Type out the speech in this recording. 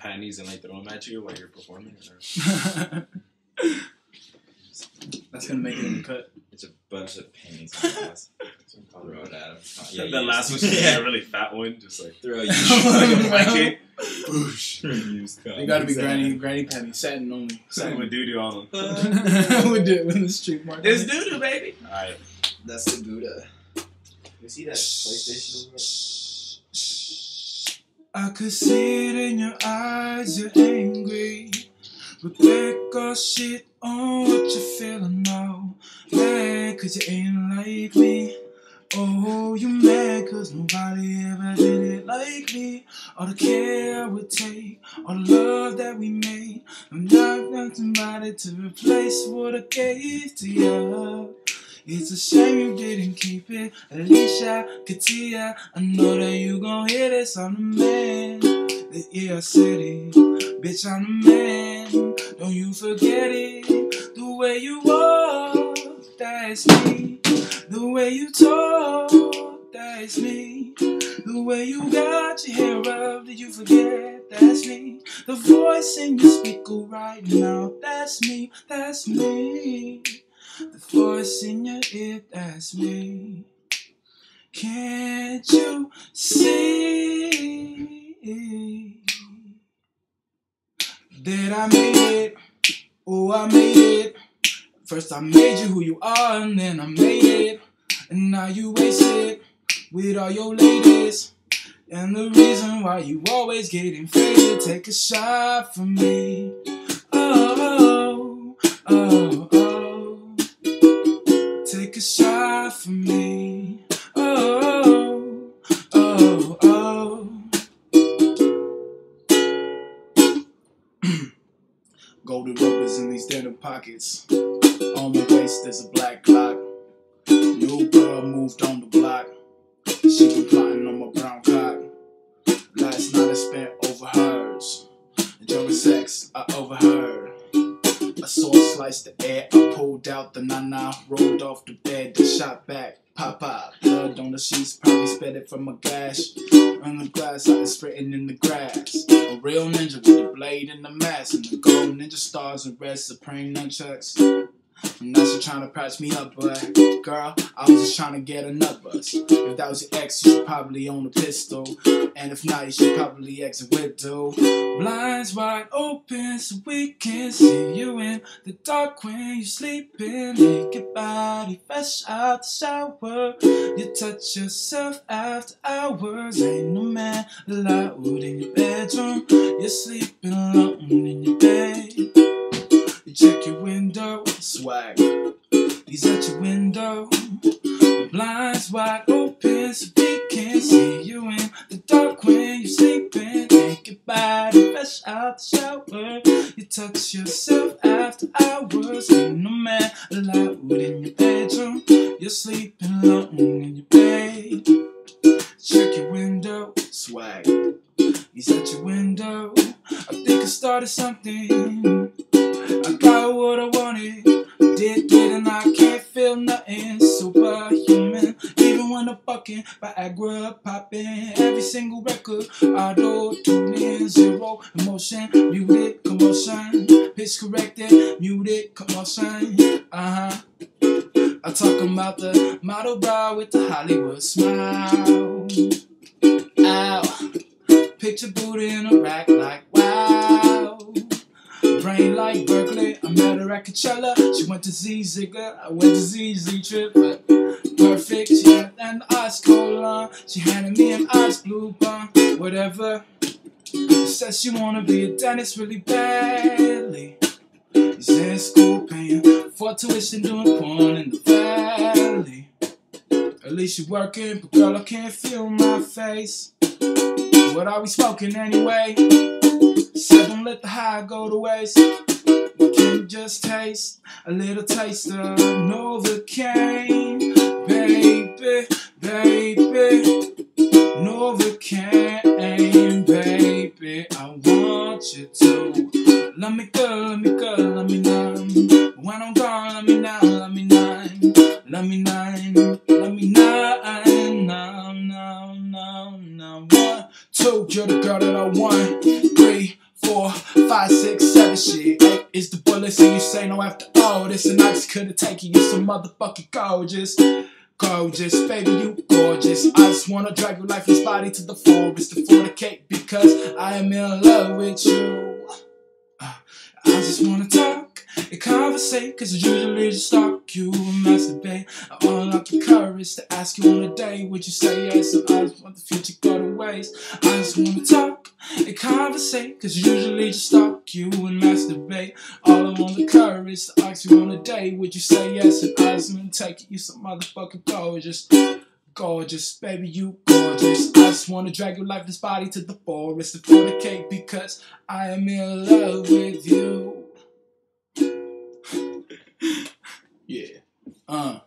panties and like throw them at you while you're performing? That's gonna make it in the cut. It's a bunch of panties. in the ass. Throw it at him. Yeah, the last just- one's just yeah. a really fat one, just like Throw you. like a blanket. Used They gotta be granny, granny panties, satin only. Something with doo doo on them. we do it in the street market. It's doo doo, baby. Alright. That's the Buddha. You see that PlayStation over there? I could see it in your eyes, you're angry. But back all shit on what you're feeling now. Mad cause you ain't like me. Oh, you mad cause nobody ever did it like me. All the care I would take, all the love that we made. I'm not somebody to replace what I gave to you. It's a shame you didn't keep it. Alicia, Katia, I know that you gon' hear this. I'm the man. The said it. Bitch, I'm the man. Don't you forget it. The way you walk, that's me. The way you talk, that's me. The way you got your hair up, did you forget? That's me. The voice in your speaker right now, that's me, that's me. The voice in your ear, that's me. Can't you see that I made it? Oh, I made it. First I made you who you are, and then I made it. And now you waste it with all your ladies. And the reason why you always getting faded, take a shot from me. Oh, oh, oh. Golden rubbers in these denim pockets. On my waist there's a black clock. New girl moved on the block. She been plotting on my brown cock. Last night I spent over hers. Enjoying sex, I overheard. I saw slice the air. I pulled out the nana, rolled off the bed, then shot back. Pop pop, on the sheets, probably spit it from a gash. On the glass, I was spitting in the grass. A real ninja with a blade and a mask, and the gold ninja stars and red supreme nunchucks. Now she trying to patch me up, but girl, I was just trying to get a nut bust. If that was your ex, you should probably own a pistol. And if not, you should probably exit widow. Blinds wide open so we can see you in the dark when you're sleeping. Make your body fresh out the shower. You touch yourself after hours. Ain't no man allowed in your bedroom. You're sleeping alone in your Blinds wide open so we can see you in the dark when you're sleeping. Take your body fresh out the shower. You touch yourself after hours. Ain't no man allowed in your bedroom. You're sleeping alone in your bed. Check your window, swag. He's at your window. I think I started something. I got what I wanted, did it, and I can't feel nothing. Superhuman, even when I'm fucking Viagra popping. Every single record, I auto tuning, zero emotion, muted commotion, pitch corrected, muted commotion. Uh huh. I talk about the model bra with the Hollywood smile. Ow. Picture booty in a rack like. Brain like Berkeley, I met her at Coachella. She went to Z Ziglar, I went to ZZ Trip, but perfect. She had an ice cold on. She handed me an ice blue bomb, whatever. She says she wanna be a dentist really badly. He's in school paying for tuition, doing porn in the valley. At least you working, but girl, I can't feel my face. What are we smoking anyway? Said don't let the high go to waste. You Can just taste a little taste of Novocaine, baby, baby, Novocaine, baby. I want you to let me go, let me go, let me numb. When I'm gone, let me know, let me nine, let me nine, two, you're the girl that I want. Three, four, five, six, seven, shit. Eight is the bullet, so you say no after all this. And I just couldn't take it. You so motherfucking gorgeous. Gorgeous, baby, you gorgeous. I just wanna drag your lifeless body to the forest to fornicate because I am in love with you. Uh, I just wanna talk and conversate, cause usually just you and masturbate. I unlock the courage to ask you on a date. Would you say yes? And I just want the future go to waste. I just wanna talk and conversate, cause usually just stalk you and masturbate. All I want the courage to ask you on a date. Would you say yes? And I just wanna take. You some motherfucking gorgeous. Gorgeous, baby, you gorgeous. I just wanna drag your lifeless body to the forest to fornicate because I am in love with you. Yeah. Uh.